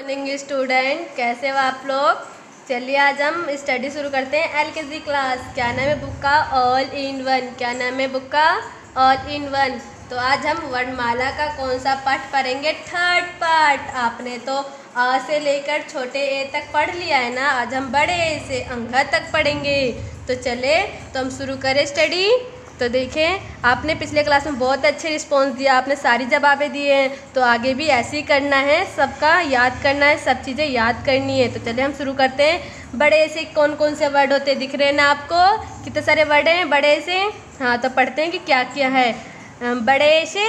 Morning student कैसे हो आप लोग? चलिए आज हम स्टडी शुरू करते हैं एल के जी क्लास क्या नाम है बुक का? ऑल इन वन क्या नाम है बुक का? ऑल इन वन तो आज हम वर्णमाला का कौन सा पाठ पढ़ेंगे? थर्ड पार्ट आपने तो अ से लेकर छोटे ए तक पढ़ लिया है ना? आज हम बड़े ए से अंगा तक पढ़ेंगे। तो चले तो हम शुरू करें स्टडी तो देखें, आपने पिछले क्लास में बहुत अच्छे रिस्पॉन्स दिया, आपने सारी जवाबें दिए हैं। तो आगे भी ऐसे ही करना है, सबका याद करना है, सब चीज़ें याद करनी है। तो चलिए हम शुरू करते हैं। बड़े से कौन कौन से वर्ड होते हैं दिख रहे हैं ना आपको? कितने सारे वर्ड हैं? बड़े से? हाँ तो पढ़ते हैं कि क्या क्या है। बड़े से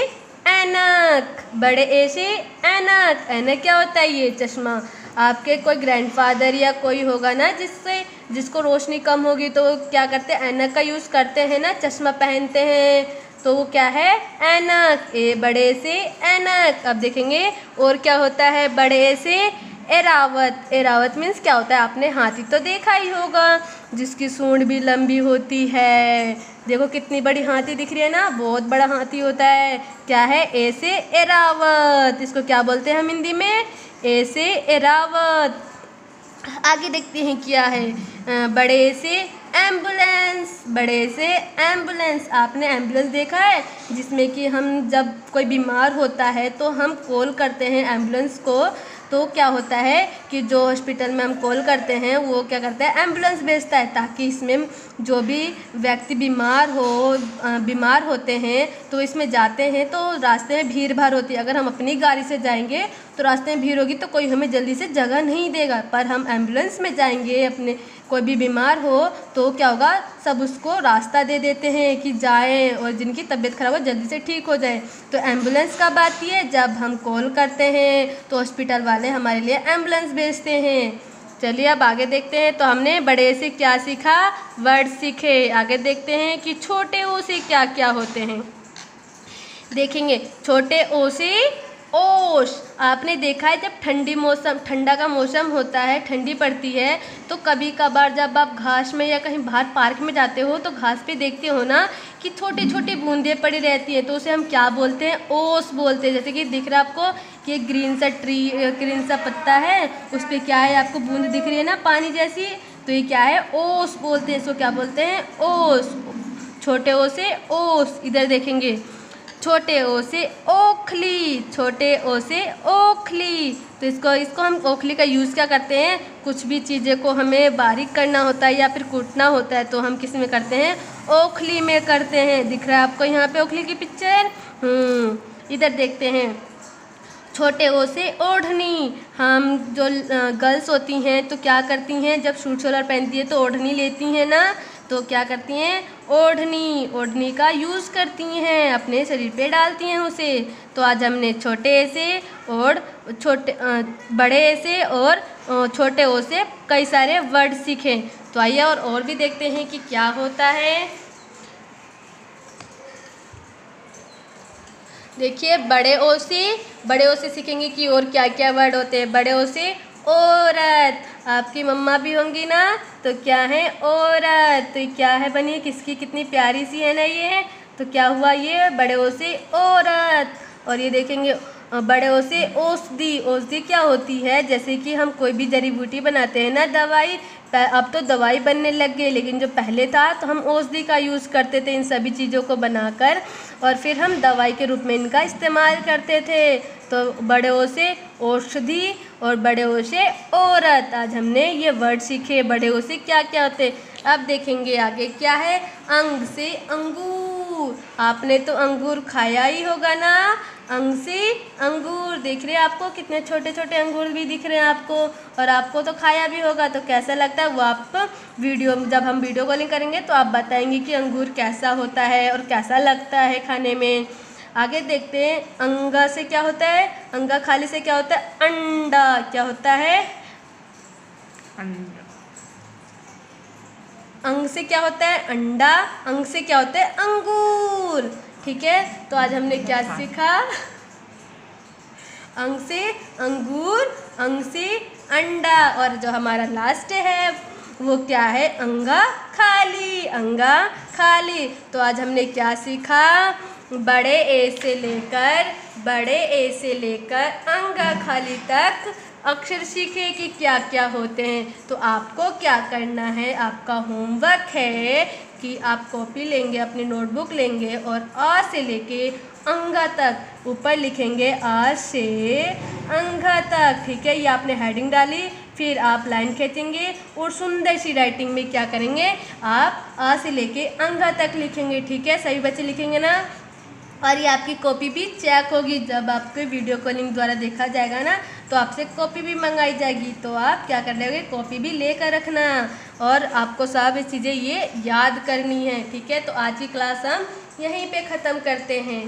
ऐनक, बड़े ए से ऐनक। ऐनक क्या होता है ये? चश्मा। आपके कोई ग्रैंडफादर या कोई होगा ना, जिससे जिसको रोशनी कम होगी तो क्या करते हैं, ऐनक का यूज़ करते हैं ना, चश्मा पहनते हैं। तो वो क्या है? ऐनक, ए बड़े से ऐनक। अब देखेंगे, और क्या होता है? बड़े से एरावत। एरावत मीन्स क्या होता है? आपने हाथी तो देखा ही होगा, जिसकी सूंड भी लंबी होती है। देखो कितनी बड़ी हाथी दिख रही है ना, बहुत बड़ा हाथी होता है। क्या है? ए से एरावत। इसको क्या बोलते हैं हम हिंदी में? ए से एरावत। आगे देखते हैं क्या है। बड़े से एंबुलेंस बड़े से एंबुलेंस आपने एंबुलेंस देखा है? जिसमें कि हम जब कोई बीमार होता है तो हम कॉल करते हैं एंबुलेंस को। तो क्या होता है कि जो हॉस्पिटल में हम कॉल करते हैं, वो क्या करता है एंबुलेंस भेजता है ताकि इसमें जो भी व्यक्ति बीमार हो बीमार होते हैं तो इसमें जाते हैं तो रास्ते में भीड़ भाड़ होती है। अगर हम अपनी गाड़ी से जाएँगे तो रास्ते में भीड़ होगी तो कोई हमें जल्दी से जगह नहीं देगा। पर हम एंबुलेंस में जाएँगे, अपने कोई भी बीमार हो तो क्या होगा, सब उसको रास्ता दे देते हैं कि जाए और जिनकी तबीयत ख़राब हो, जल्दी से ठीक हो जाए। तो एंबुलेंस कब आती है, जब हम कॉल करते हैं तो हॉस्पिटल वाले हमारे लिए एंबुलेंस भेजते हैं। चलिए अब आगे देखते हैं। तो हमने बड़े से क्या सीखा? वर्ड सीखे। आगे देखते हैं कि छोटे ओ से क्या क्या होते हैं। देखेंगे। छोटे ओ से ओश। आपने देखा है जब ठंडी मौसम, ठंडा का मौसम होता है, ठंडी पड़ती है तो कभी कभार जब आप घास में या कहीं बाहर पार्क में जाते हो तो घास पे देखते हो ना कि छोटी छोटी बूंदें पड़ी रहती हैं। तो उसे हम क्या बोलते हैं? ओस बोलते हैं। जैसे कि दिख रहा है आपको कि ग्रीन सा ट्री ग्रीन सा पत्ता है उस पर क्या है आपको बूंद दिख रही है ना पानी जैसी तो ये क्या है ओस बोलते हैं इसको क्या बोलते हैं ओस छोटे ओ से ओस इधर देखेंगे छोटे ओ से ओखली छोटे ओ से ओखली तो इसको इसको हम ओखली का यूज़ क्या करते हैं कुछ भी चीज़ें को हमें बारीक करना होता है या फिर कूटना होता है तो हम किसमें करते हैं ओखली में करते हैं दिख रहा है आपको यहाँ पे ओखली की पिक्चर हम्म, इधर देखते हैं। छोटे ओ से ओढ़नी। हम जो गर्ल्स होती हैं तो क्या करती हैं, जब सूट शोलर पहनती है तो ओढ़नी लेती हैं ना तो क्या करती हैं, ओढ़नी। ओढ़नी का यूज़ करती हैं, अपने शरीर पे डालती हैं उसे। तो आज हमने छोटे से और छोटे बड़े से और छोटे ओ से कई सारे वर्ड सीखे। तो आइए और और भी देखते हैं कि क्या होता है। देखिए, बड़े ओ से, बड़े ओ से सीखेंगे कि और क्या क्या वर्ड होते हैं। बड़े ओ से, औरत। आपकी मम्मा भी होंगी ना तो क्या है? औरत। तो क्या है बनी? किसकी कितनी प्यारी सी है ना ये? तो क्या हुआ ये? बड़े ओ से, औरत। और ये देखेंगे बड़े से औषधि औषधि क्या होती है? जैसे कि हम कोई भी जड़ी बूटी बनाते हैं ना दवाई अब तो दवाई बनने लग गई, लेकिन जो पहले था तो हम औषधि का यूज़ करते थे इन सभी चीज़ों को बनाकर, और फिर हम दवाई के रूप में इनका इस्तेमाल करते थे। तो बड़े से औषधि और बड़े से औरत, आज हमने ये वर्ड सीखे बड़े से क्या क्या होते अब देखेंगे आगे क्या है, अंग से अंगूर। आपने तो अंगूर खाया ही होगा ना। अंग से अंगूर देख रहे हैं आपको? कितने छोटे छोटे अंगूर भी दिख रहे हैं आपको? और आपको तो खाया भी होगा तो कैसा लगता है? वो आप वीडियो जब हम वीडियो कॉलिंग करेंगे तो आप बताएँगे कि अंगूर कैसा होता है और कैसा लगता है खाने में। आगे देखते हैं अंगा से क्या होता है? अंगा खाली से क्या होता है? अंडा क्या होता है? अंग से क्या होता है? अंडा। अंग से क्या होता है? अंगूर। ठीक है? तो आज हमने क्या सीखा? अंग से अंगूर, अंग से अंडा। और जो हमारा लास्ट है, वो क्या है? अंगा खाली अंगा खाली। तो आज हमने क्या सीखा? बड़े ए से लेकर, बड़े ए से लेकर अंगा खाली तक अक्षर सीखे कि क्या क्या होते हैं। तो आपको क्या करना है? आपका होमवर्क है कि आप कॉपी लेंगे, अपनी नोटबुक लेंगे और आ से लेके अंगा तक, ऊपर लिखेंगे आ से अंगा तक, ठीक है? ये आपने हेडिंग डाली, फिर आप लाइन खींचेंगे और सुंदर सी राइटिंग में क्या करेंगे? आप आ से लेके अंगा तक लिखेंगे, ठीक है? सभी बच्चे लिखेंगे ना? और ये आपकी कॉपी भी चेक होगी जब आपके वीडियो कॉलिंग द्वारा देखा जाएगा ना? तो आपसे कॉपी भी मंगाई जाएगी। तो आप क्या कर लगे, कॉपी भी लेकर रखना। और आपको सब चीज़ें ये याद करनी है, ठीक है? तो आज की क्लास हम यहीं पे ख़त्म करते हैं।